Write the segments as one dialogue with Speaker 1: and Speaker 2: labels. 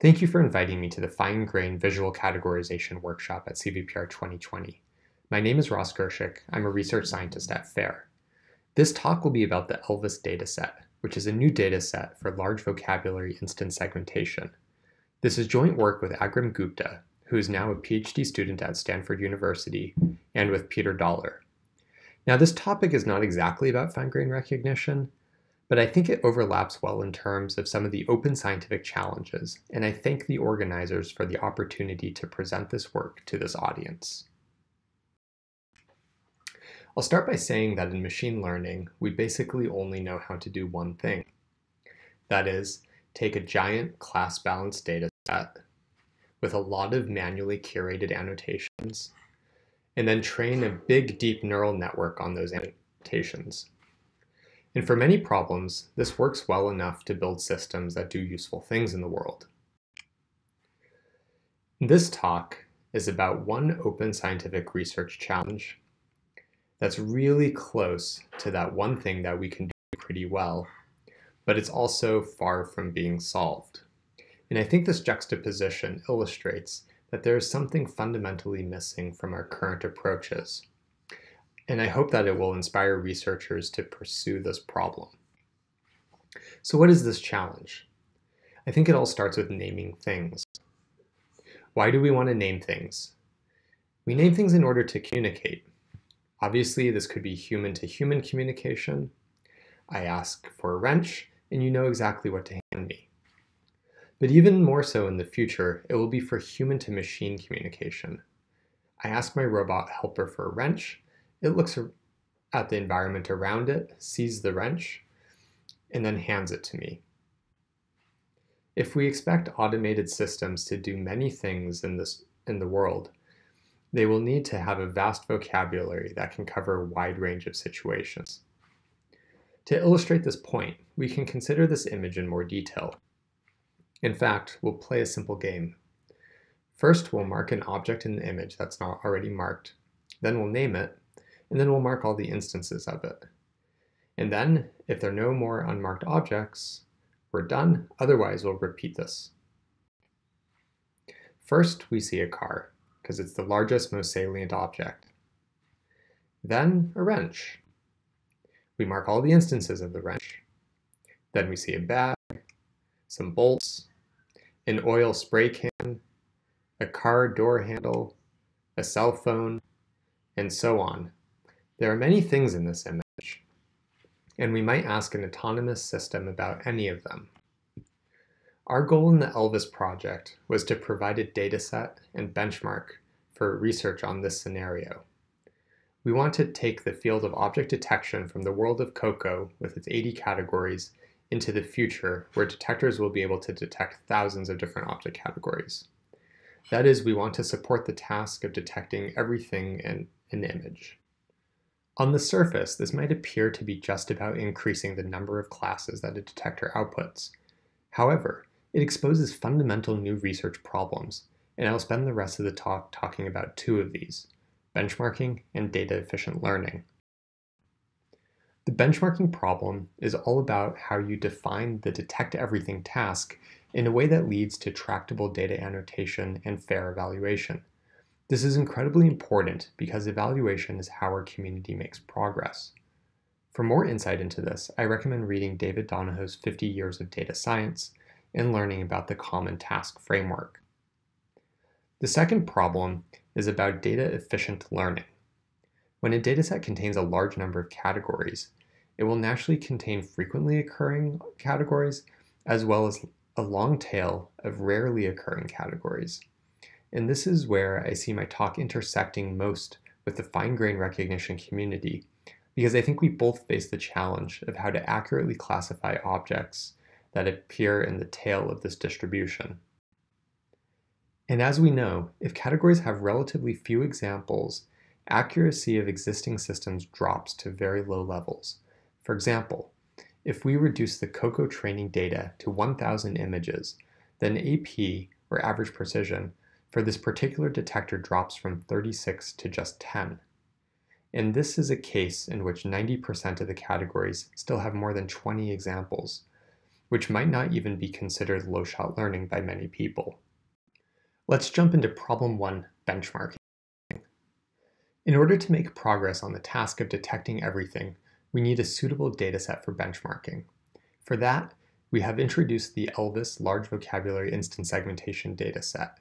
Speaker 1: Thank you for inviting me to the Fine Grained Visual Categorization Workshop at CVPR 2020. My name is Ross Girshick. I'm a research scientist at FAIR. This talk will be about the LVIS dataset, which is a new dataset for large vocabulary instance segmentation. This is joint work with Agrim Gupta, who is now a PhD student at Stanford University, and with Peter Dollar. Now, this topic is not exactly about fine grained recognition, but I think it overlaps well in terms of some of the open scientific challenges, and I thank the organizers for the opportunity to present this work to this audience. I'll start by saying that in machine learning, we basically only know how to do one thing. That is, take a giant class balanced data set with a lot of manually curated annotations, and then train a big deep neural network on those annotations. And for many problems, this works well enough to build systems that do useful things in the world. This talk is about one open scientific research challenge that's really close to that one thing that we can do pretty well, but it's also far from being solved. And I think this juxtaposition illustrates that there is something fundamentally missing from our current approaches and I hope that it will inspire researchers to pursue this problem. So what is this challenge? I think it all starts with naming things. Why do we want to name things? We name things in order to communicate. Obviously, this could be human-to-human -human communication. I ask for a wrench, and you know exactly what to hand me. But even more so in the future, it will be for human-to-machine communication. I ask my robot helper for a wrench, it looks at the environment around it, sees the wrench, and then hands it to me. If we expect automated systems to do many things in, this, in the world, they will need to have a vast vocabulary that can cover a wide range of situations. To illustrate this point, we can consider this image in more detail. In fact, we'll play a simple game. First, we'll mark an object in the image that's not already marked. Then we'll name it, and then we'll mark all the instances of it. And then, if there are no more unmarked objects, we're done, otherwise we'll repeat this. First, we see a car, because it's the largest, most salient object. Then, a wrench. We mark all the instances of the wrench. Then we see a bag, some bolts, an oil spray can, a car door handle, a cell phone, and so on, there are many things in this image, and we might ask an autonomous system about any of them. Our goal in the LVIS project was to provide a dataset and benchmark for research on this scenario. We want to take the field of object detection from the world of COCO with its 80 categories into the future where detectors will be able to detect thousands of different object categories. That is, we want to support the task of detecting everything in an image. On the surface, this might appear to be just about increasing the number of classes that a detector outputs. However, it exposes fundamental new research problems, and I'll spend the rest of the talk talking about two of these, benchmarking and data-efficient learning. The benchmarking problem is all about how you define the detect everything task in a way that leads to tractable data annotation and fair evaluation. This is incredibly important because evaluation is how our community makes progress. For more insight into this, I recommend reading David Donoho's 50 Years of Data Science and learning about the Common Task Framework. The second problem is about data-efficient learning. When a dataset contains a large number of categories, it will naturally contain frequently occurring categories as well as a long tail of rarely occurring categories. And this is where I see my talk intersecting most with the fine grained recognition community, because I think we both face the challenge of how to accurately classify objects that appear in the tail of this distribution. And as we know, if categories have relatively few examples, accuracy of existing systems drops to very low levels. For example, if we reduce the COCO training data to 1,000 images, then AP, or average precision, for this particular detector drops from 36 to just 10. And this is a case in which 90% of the categories still have more than 20 examples. which might not even be considered low-shot learning by many people. Let's jump into problem one, benchmarking. In order to make progress on the task of detecting everything, we need a suitable dataset for benchmarking. For that, we have introduced the LVIS Large Vocabulary Instance Segmentation dataset.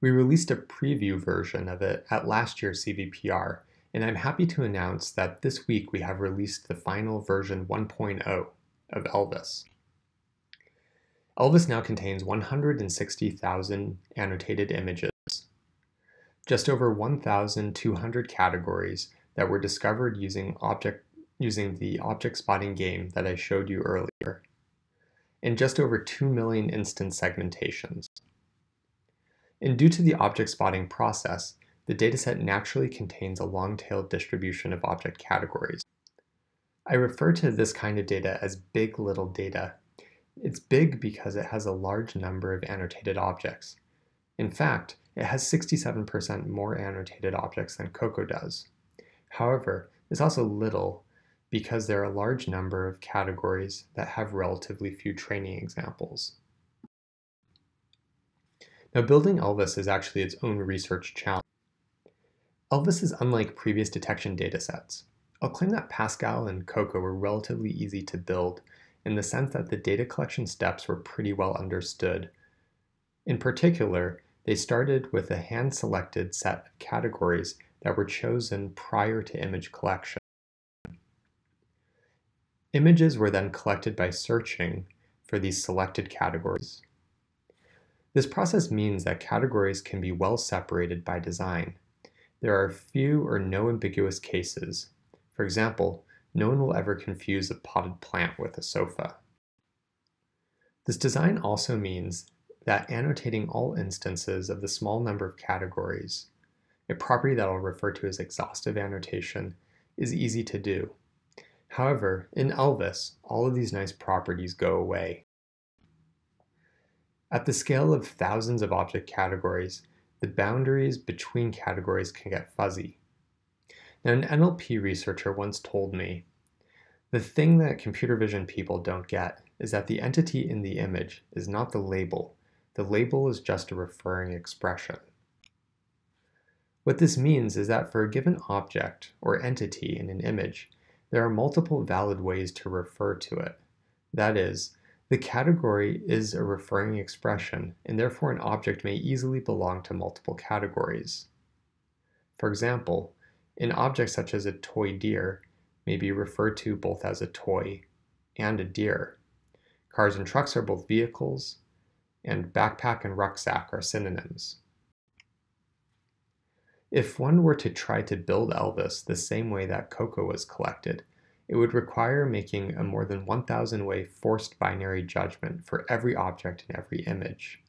Speaker 1: We released a preview version of it at last year's CVPR, and I'm happy to announce that this week we have released the final version 1.0 of LVIS. LVIS now contains 160,000 annotated images, just over 1,200 categories that were discovered using object using the object spotting game that I showed you earlier, and just over 2 million instance segmentations. And due to the object spotting process, the dataset naturally contains a long-tailed distribution of object categories. I refer to this kind of data as big little data. It's big because it has a large number of annotated objects. In fact, it has 67% more annotated objects than COCO does. However, it's also little because there are a large number of categories that have relatively few training examples. Now, building LVIS is actually its own research challenge. LVIS is unlike previous detection datasets. I'll claim that Pascal and COCO were relatively easy to build in the sense that the data collection steps were pretty well understood. In particular, they started with a hand-selected set of categories that were chosen prior to image collection. Images were then collected by searching for these selected categories. This process means that categories can be well separated by design. There are few or no ambiguous cases. For example, no one will ever confuse a potted plant with a sofa. This design also means that annotating all instances of the small number of categories, a property that I'll refer to as exhaustive annotation, is easy to do. However, in LVIS, all of these nice properties go away. At the scale of thousands of object categories, the boundaries between categories can get fuzzy. Now, an NLP researcher once told me, the thing that computer vision people don't get is that the entity in the image is not the label. The label is just a referring expression. What this means is that for a given object or entity in an image, there are multiple valid ways to refer to it. That is, the category is a referring expression, and therefore an object may easily belong to multiple categories. For example, an object such as a toy deer may be referred to both as a toy and a deer. Cars and trucks are both vehicles, and backpack and rucksack are synonyms. If one were to try to build LVIS the same way that COCO was collected, it would require making a more than 1,000 way forced binary judgment for every object in every image.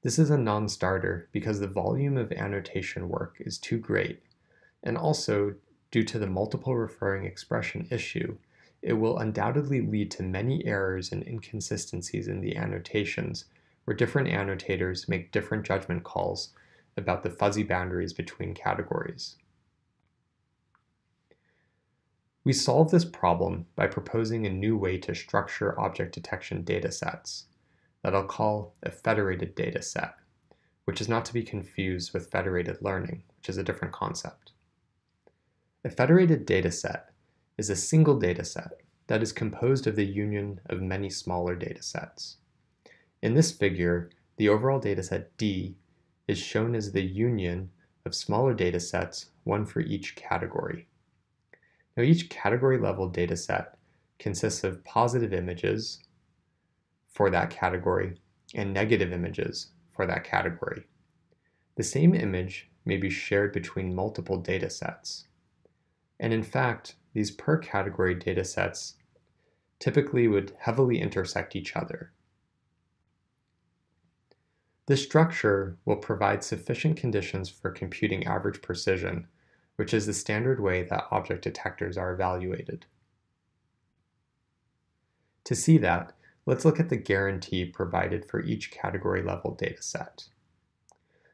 Speaker 1: This is a non-starter because the volume of annotation work is too great, and also, due to the multiple referring expression issue, it will undoubtedly lead to many errors and inconsistencies in the annotations, where different annotators make different judgment calls about the fuzzy boundaries between categories. We solve this problem by proposing a new way to structure object detection datasets that I'll call a federated dataset, which is not to be confused with federated learning, which is a different concept. A federated dataset is a single dataset that is composed of the union of many smaller datasets. In this figure, the overall dataset D is shown as the union of smaller datasets, one for each category. Now each category level dataset consists of positive images for that category and negative images for that category. The same image may be shared between multiple datasets. And in fact, these per category datasets typically would heavily intersect each other. This structure will provide sufficient conditions for computing average precision, which is the standard way that object detectors are evaluated. To see that, let's look at the guarantee provided for each category level dataset.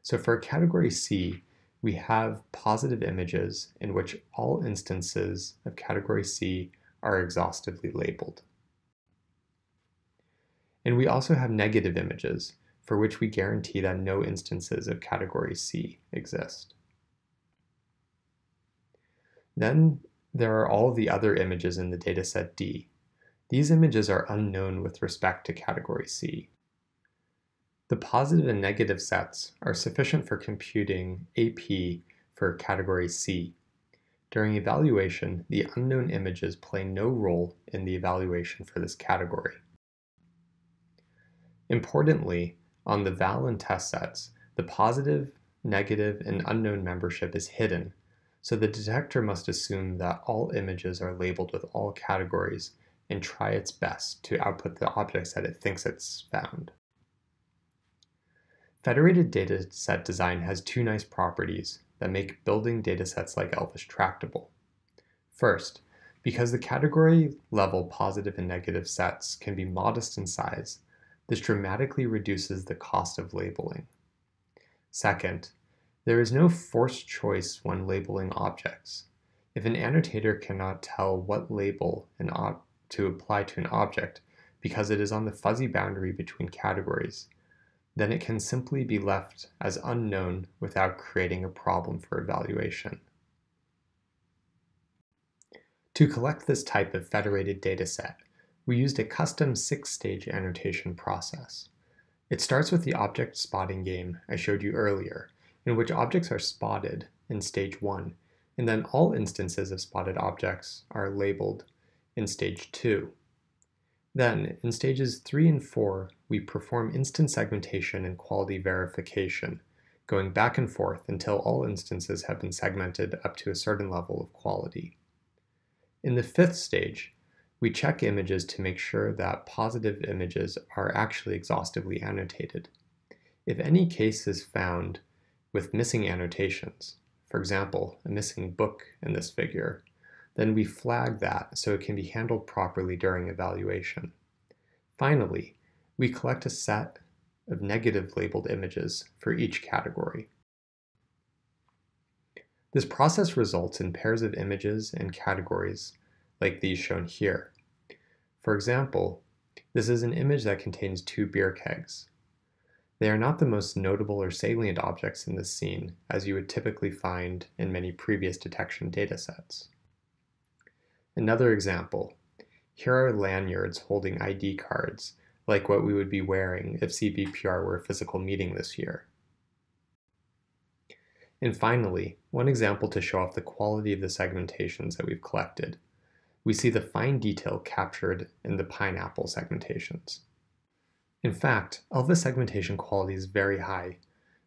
Speaker 1: So for category C, we have positive images in which all instances of category C are exhaustively labeled. And we also have negative images, for which we guarantee that no instances of category C exist. Then there are all the other images in the dataset D. These images are unknown with respect to category C. The positive and negative sets are sufficient for computing AP for category C. During evaluation, the unknown images play no role in the evaluation for this category. Importantly, on the val and test sets, the positive, negative, and unknown membership is hidden, so the detector must assume that all images are labeled with all categories and try its best to output the objects that it thinks it's found. Federated dataset design has two nice properties that make building datasets like LVIS tractable. First, because the category level positive and negative sets can be modest in size, this dramatically reduces the cost of labeling. Second, there is no forced choice when labeling objects. If an annotator cannot tell what label to apply to an object because it is on the fuzzy boundary between categories, then it can simply be left as unknown without creating a problem for evaluation. To collect this type of federated dataset, we used a custom six-stage annotation process. It starts with the object spotting game I showed you earlier, in which objects are spotted in stage 1, and then all instances of spotted objects are labeled in stage 2. Then, in stages 3 and 4, we perform instance segmentation and quality verification, going back and forth until all instances have been segmented up to a certain level of quality. In the fifth stage, we check images to make sure that positive images are actually exhaustively annotated. If any case is found with missing annotations, for example, a missing book in this figure, then we flag that so it can be handled properly during evaluation. Finally, we collect a set of negative labeled images for each category. This process results in pairs of images and categories like these shown here. For example, this is an image that contains two beer kegs. They are not the most notable or salient objects in this scene, as you would typically find in many previous detection datasets. Another example. Here are lanyards holding ID cards, like what we would be wearing if CVPR were a physical meeting this year. And finally, one example to show off the quality of the segmentations that we've collected. We see the fine detail captured in the pineapple segmentations. In fact, LVIS segmentation quality is very high.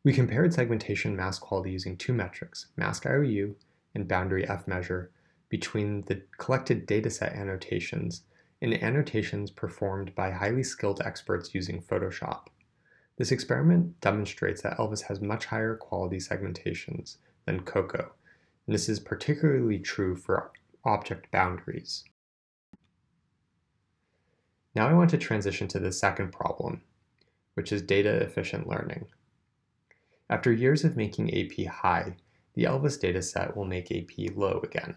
Speaker 1: We compared segmentation mask quality using two metrics, mask IOU and boundary F measure, between the collected dataset annotations and annotations performed by highly skilled experts using Photoshop. This experiment demonstrates that LVIS has much higher quality segmentations than COCO, and this is particularly true for object boundaries. Now I want to transition to the second problem, which is data efficient learning. After years of making AP high, the LVIS dataset will make AP low again.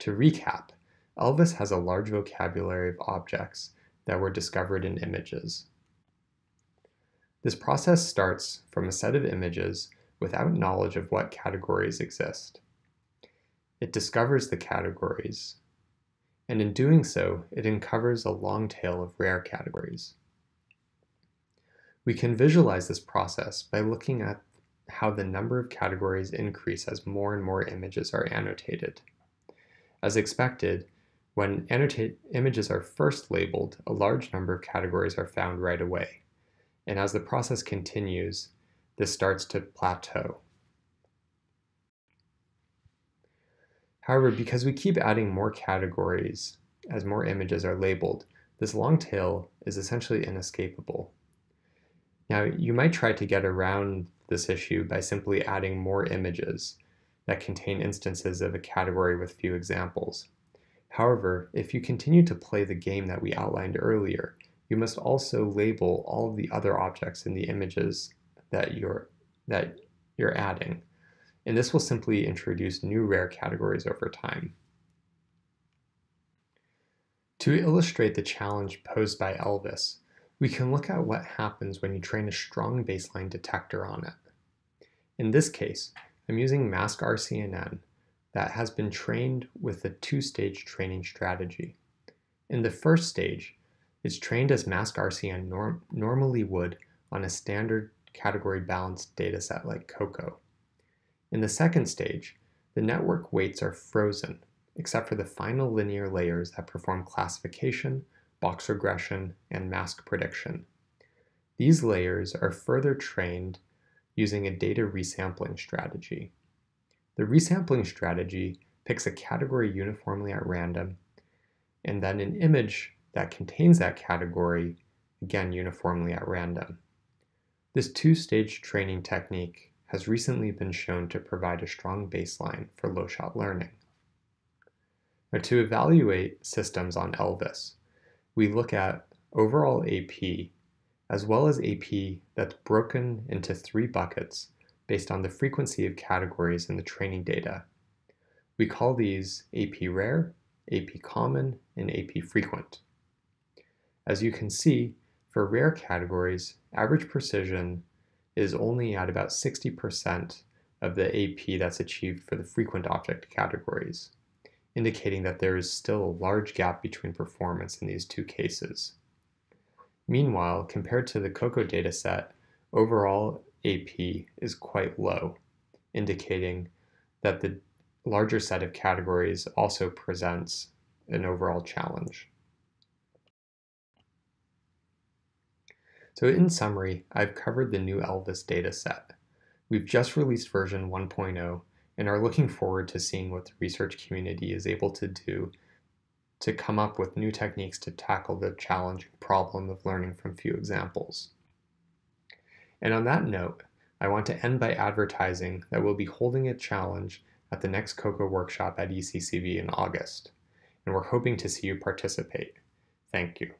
Speaker 1: To recap, LVIS has a large vocabulary of objects that were discovered in images. This process starts from a set of images without knowledge of what categories exist. It discovers the categories, and in doing so, it uncovers a long tail of rare categories. We can visualize this process by looking at how the number of categories increase as more and more images are annotated. As expected, when images are first labeled, a large number of categories are found right away. And as the process continues, this starts to plateau. However, because we keep adding more categories as more images are labeled, this long tail is essentially inescapable. Now, you might try to get around this issue by simply adding more images, that contain instances of a category with few examples. However, if you continue to play the game that we outlined earlier, you must also label all of the other objects in the images that you're, that you're adding. And this will simply introduce new rare categories over time. To illustrate the challenge posed by LVIS, we can look at what happens when you train a strong baseline detector on it. In this case, I'm using Mask RCNN that has been trained with a two-stage training strategy. In the first stage, it's trained as Mask RCN norm normally would on a standard category balanced dataset like COCO. In the second stage, the network weights are frozen, except for the final linear layers that perform classification, box regression, and mask prediction. These layers are further trained using a data resampling strategy. The resampling strategy picks a category uniformly at random, and then an image that contains that category, again uniformly at random. This two-stage training technique has recently been shown to provide a strong baseline for low-shot learning. Now to evaluate systems on LVIS, we look at overall AP as well as AP that's broken into three buckets based on the frequency of categories in the training data. We call these AP rare, AP common, and AP frequent. As you can see, for rare categories, average precision is only at about 60% of the AP that's achieved for the frequent object categories, indicating that there is still a large gap between performance in these two cases. Meanwhile, compared to the COCO dataset, overall AP is quite low, indicating that the larger set of categories also presents an overall challenge. So in summary, I've covered the new LVIS dataset. We've just released version 1.0 and are looking forward to seeing what the research community is able to do to come up with new techniques to tackle the challenging problem of learning from few examples. And on that note, I want to end by advertising that we'll be holding a challenge at the next COCO workshop at ECCV in August, and we're hoping to see you participate. Thank you.